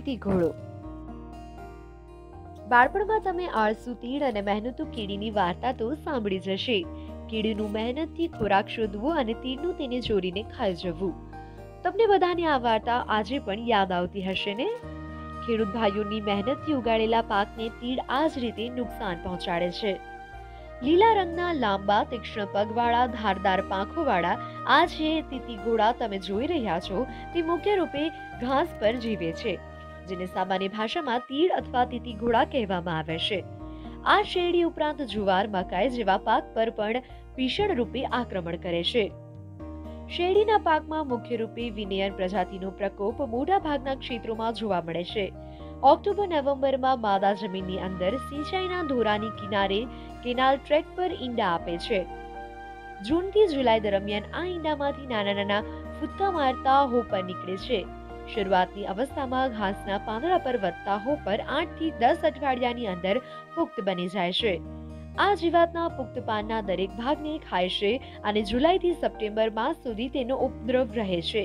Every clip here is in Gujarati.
તીતી ઘોડો. બાળપણમાં તમે આળસુ તીડ અને મહેનતુ કીડીની વાર્તા તો સાંભળી જ કીડીનું મહેનતથી ખોરાક શોધવું અને તીડનું તેને ચોરીને ખાઈ જવું. તમને બધાને આ વાર્તા આજે પણ યાદ આવતી હશે ને? ખેડૂત ભાઈઓની મહેનતથી ઉગાડેલા પાકને તીડ આ જ રીતે નુકસાન પહોંચાડે છે. લીલા રંગના લાંબા તીક્ષ્ણ પગવાળા, ધારદાર પાંખોવાળા, આ જે તીતી ઘોડા તમે જોઈ રહ્યા છો, તે મુખ્ય રૂપે ઘાસ પર જીવે છે. જેને સામાન્ય ભાષામાં તીડ અથવા તીતી ઘોડા કહેવામાં આવે છે. આ શેરડી ઉપરાંત જુવાર, મકાઈ જેવા પાક પર પણ ભીષણ રૂપે આક્રમણ કરે છે. શેરડીના પાકમાં મુખ્ય રૂપે વિનયન પ્રજાતિનો પ્રકોપ મોટા ભાગના ક્ષેત્રોમાં જોવા મળે છે. ઓક્ટોબર, નવેમ્બરમાં માદા જમીનની અંદર સિંચાઈના ધોરાની કિનારે કેનાલ ટ્રેક પર ઈંડા આપે છે. જૂનથી જુલાઈ દરમિયાન આ ઈંડામાંથી નાના નાના ફૂદકા મારતા હોપર નીકળે છે. શરૂઆતની અવસ્થામાં ઘાસના પાંદડા પર વધતા હોપર આઠથી દસ અઠવાડિયાની અંદર પુખ્ત બની જાય છે. આ જીવાતના પુખ્ત પાનના દરેક ભાગને ખાય છે અને જુલાઈથી સપ્ટેમ્બર માસ સુધી તેનો ઉપદ્રવ રહે છે.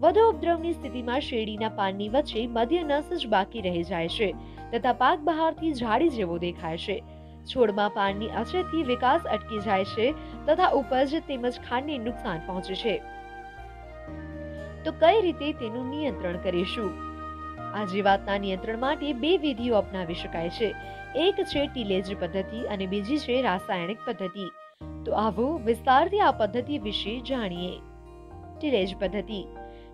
વધુ ઉપદ્રવની સ્થિતિમાં શેરડીના પાનની વચ્ચે મધ્ય નસ જ બાકી રહી જાય છે તથા પાક બહારથી ઝાડી જેવો દેખાય છે. છોડમાં પાનની અછતથી વિકાસ અટકી જાય છે તથા ઉપજ તેમજ ખાંડને નુકસાન પહોંચે છે. તો કઈ રીતે તેનું નિયંત્રણ કરીશું? આ જીવાતના નિયંત્રણ માટે બે વિધિઓ અપનાવી શકાય છે. એક છે ટીલેજ પદ્ધતિ અને બીજી છે રાસાયણિક પદ્ધતિ. તો આવો વિસ્તારથી આ પદ્ધતિ વિશે જાણીએ. ટીલેજ પદ્ધતિ.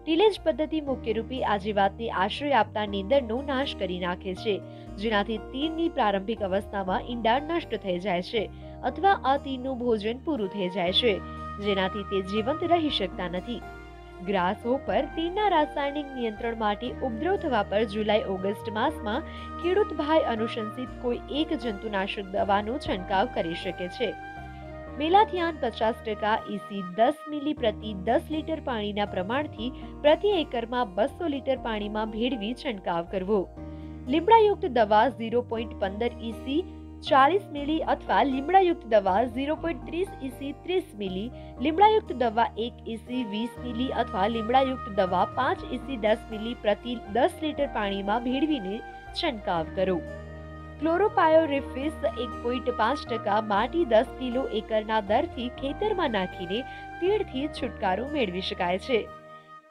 ટીલેજ પદ્ધતિ મુખ્ય રૂપે આ જીવાતને આશ્રય આપતા નીંદરનો નાશ કરી નાખે છે, જેનાથી તીરની પ્રારંભિક અવસ્થામાં ઈંડા નષ્ટ થઈ જાય છે અથવા આ તીરનું ભોજન પૂરું થઈ જાય છે, જેનાથી તે જીવંત રહી શકતા નથી. ગ્રાસ હોપર તીડના રાસાયણિક નિયંત્રણ માટે ઉપદ્રવ થવા પર જુલાઈ, ઓગસ્ટ માસમાં ખેડૂત ભાઈ અનુશંસિત કોઈ એક જંતુનાશક દવાનો છંટકાવ કરી શકે છે. મેલાથિયાન પચાસ ટકા ઈસી દસ મિલી પ્રતિ દસ લીટર પાણીના પ્રમાણથી પ્રતિ એકરમાં બસો લીટર પાણીમાં ભેળવી છંટકાવ કરવો. લીમડાયુક્ત દવા ઝીરો પોઈન્ટ પંદર ઈસી ચાલીસ મિલી અથવા લીમડાયુક્ત દવા ઝીરો પોઈન્ટ ત્રીસ ઈસી ત્રીસ મિલી, લીમડાયુક્ત દવા એક ઇસી વીસ મિલી અથવા લીમડાયુક્ત દવા પાંચ ઈસી દસ મિલી પ્રતિ દસ લીટર પાણીમાં ભેળવીને છંટકાવ કરો. ક્લોરોપાયોરિફિસ એક પોઈન્ટ પાંચ ટકા માટી દસ કિલો એકરના દરથી ખેતરમાં નાખીને તીડથી છુટકારો મેળવી શકાય છે.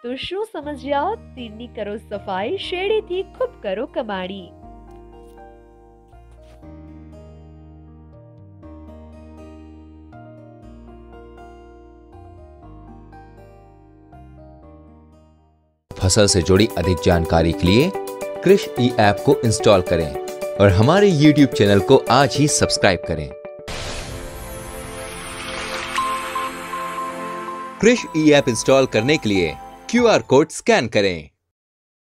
તો શું સમજ્યા? તીડની કરો સફાઈ, શેરડીથી ખૂબ કરો કમાણી. फ़सल से जुड़ी अधिक जानकारी के लिए कृषि ऐप को इंस्टॉल करें और हमारे यूट्यूब चैनल को आज ही सब्सक्राइब करें। कृषि ई ऐप इंस्टॉल करने के लिए क्यू आर कोड स्कैन करें।